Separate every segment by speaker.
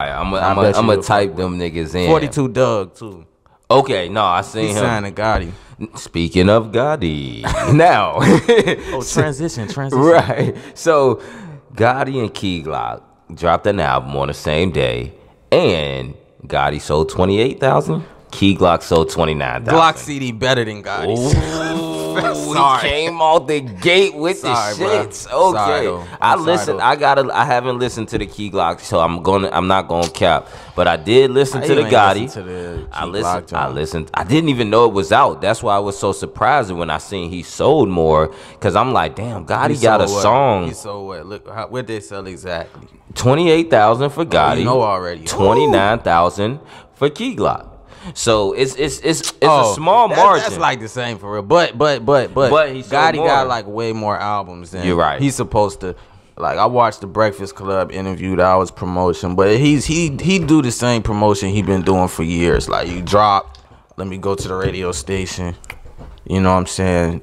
Speaker 1: I'm
Speaker 2: I
Speaker 1: gonna
Speaker 2: bet you
Speaker 1: I'm
Speaker 2: he'll
Speaker 1: gonna type them niggas in.
Speaker 2: 42 Dugg too.
Speaker 1: Okay, no, I
Speaker 2: He
Speaker 1: seen him.
Speaker 2: signed to Gotti.
Speaker 1: Speaking of Gotti, now,
Speaker 2: Oh, transition, transition.
Speaker 1: right? So, Gotti and Key Glock dropped an album on the same day, and Gotti sold twenty eight thousand. Key Glock sold twenty nine thousand.
Speaker 2: Glock CD better than Gotti. Sorry.
Speaker 1: he came out the gate with
Speaker 2: Sorry,
Speaker 1: the shits.
Speaker 2: Sorry,
Speaker 1: Okay,
Speaker 2: though.
Speaker 1: I listened. I gotta. I haven't listened to the Key Glock, so I'm gonna. I'm not gonna cap. But I did listen
Speaker 2: How
Speaker 1: to the Gotti.
Speaker 2: listen to the
Speaker 1: I listened. I listened. I didn't even know it was out. That's why I was so surprised when I seen he sold more. Cause I'm like, damn, Gotti
Speaker 2: He
Speaker 1: got a
Speaker 2: what?
Speaker 1: song.
Speaker 2: He sold what? Look, how, what they sell exactly?
Speaker 1: Twenty eight thousand for oh, Gotti.
Speaker 2: you know already.
Speaker 1: Twenty nine thousand for Key Glock. So it's it's it's it's
Speaker 2: Oh,
Speaker 1: a small
Speaker 2: that-
Speaker 1: margin.
Speaker 2: That's like the same for real. But but but but
Speaker 1: But he
Speaker 2: Gotti
Speaker 1: more.
Speaker 2: got like way more albums than
Speaker 1: You're right.
Speaker 2: He's supposed to. Like I watched the Breakfast Club interview that was promotion, but he's he he do the same promotion he been doing for years. Like you drop, let me go to the radio station, you know what I'm saying,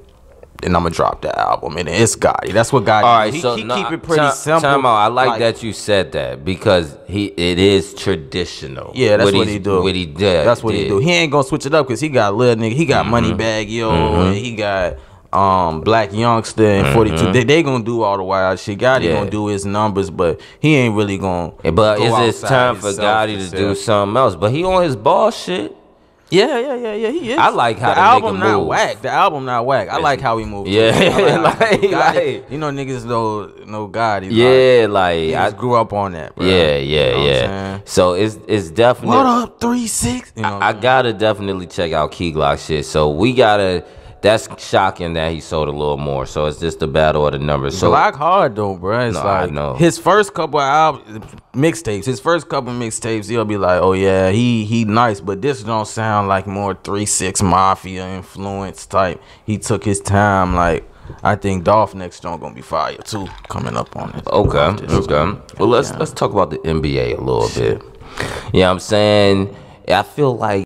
Speaker 2: and I'm gonna drop the album, and it's Gotti. That's what Gotti.
Speaker 1: All right,
Speaker 2: he,
Speaker 1: so
Speaker 2: he
Speaker 1: no,
Speaker 2: keep it pretty
Speaker 1: time,
Speaker 2: simple.
Speaker 1: Time out. I like, that you said that because he it is traditional.
Speaker 2: Yeah, that's what,
Speaker 1: he's-
Speaker 2: he do.
Speaker 1: What he did.
Speaker 2: That's what he do. He ain't gonna switch it up because he got little nigga. He got
Speaker 1: Mm-hmm.
Speaker 2: Moneybagg Yo, and he got um Blac Youngsta and 42. They, they gonna do all the wild shit. Gotti
Speaker 1: Mm-hmm. Yeah.
Speaker 2: gonna do his numbers, but he ain't really gonna.
Speaker 1: Yeah, But it's time for Gotti to do something else. But he on his ball shit.
Speaker 2: Yeah, yeah, yeah, yeah. He is.
Speaker 1: I like how
Speaker 2: the album not
Speaker 1: move.
Speaker 2: whack. The album not whack. I like how he moved.
Speaker 1: Yeah,
Speaker 2: I like,
Speaker 1: like- like-
Speaker 2: you know niggas know know Gotti.
Speaker 1: Yeah, like I,
Speaker 2: I grew up on that. Bro.
Speaker 1: yeah,
Speaker 2: You
Speaker 1: yeah,
Speaker 2: know what I'm
Speaker 1: yeah. So it's it's definitely.
Speaker 2: What up, three six? You know,
Speaker 1: I
Speaker 2: I'm
Speaker 1: gotta definitely check out Key Glock shit. So we gotta. That's shocking that he sold a little more. So it's just a battle of the numbers. So
Speaker 2: Glock hard though, bro. It's
Speaker 1: No, I know.
Speaker 2: his first couple of albums, mixtapes. His first couple mixtapes, he'll be like, "Oh yeah, he he nice," but this don't sound like more three six mafia influence type. He took his time. Like I think Dolph next joint gonna be fire too, coming up on it.
Speaker 1: Okay, okay. Well, let's let's talk about the NBA a little bit. Yeah, I'm saying I feel like